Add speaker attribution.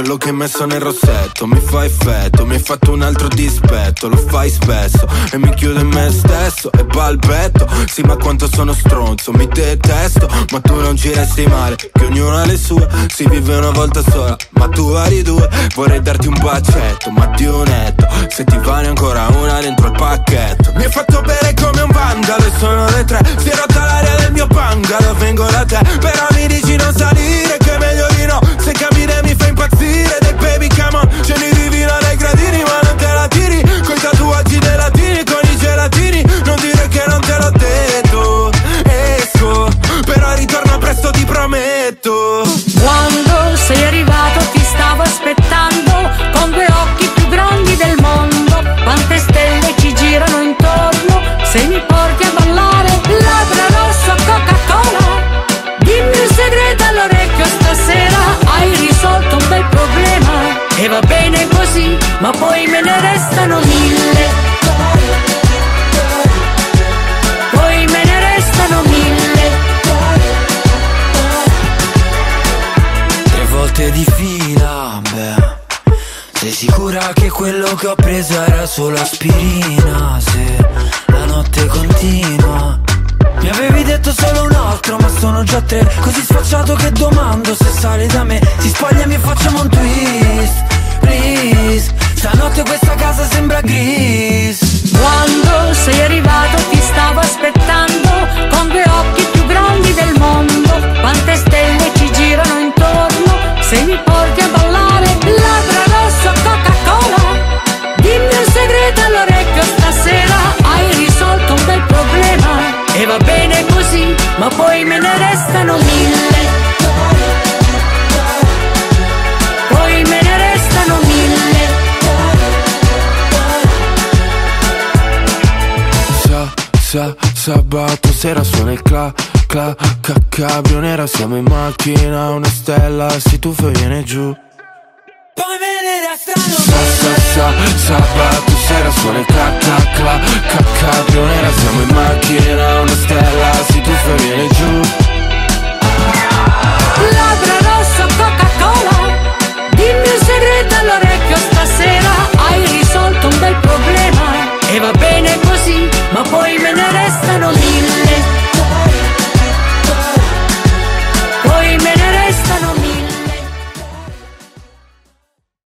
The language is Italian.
Speaker 1: quello che hai messo nel rossetto. Mi fa effetto, mi hai fatto un altro dispetto. Lo fai spesso e mi chiudo in me stesso. E balbetto, sì ma quanto sono stronzo. Mi detesto, ma tu non ci resti male. Che ognuno ha le sue, si vive una volta sola. Ma tu vari due, vorrei darti un bacetto. Ma un netto, se ti vale ancora una dentro il pacchetto. Mi hai fatto bere come un vandalo e sono le tre. Si è rotta l'aria del mio bungalow, vengo da te. Però mi dici non salire,
Speaker 2: Ma poi me ne restano mille. Poi me ne restano mille.
Speaker 3: Tre volte di fila, beh. Sei sicura che quello che ho preso era solo aspirina? Se la notte continua. Mi avevi detto solo un altro ma sono già tre. Così sfacciato che domando se sale da me. Si spogliami e facciamo un twist,
Speaker 2: così Ma poi me ne restano mille. Poi me ne restano mille.
Speaker 1: Sa, sa, sabato sera suona il cla, cla, ca, cabrio nera Siamo in macchina, una stella si tuffa e viene giù.
Speaker 3: Poi me ne restano Sa,
Speaker 1: sa Sabato sera suona il clac clac clac Clac nera Siamo in macchina Una stella si tuffa e viene giù.
Speaker 2: Labbra rossa Coca Cola Dimmi un segreto all'orecchio stasera. Hai risolto un bel problema. E va bene così Ma poi me ne restano mille.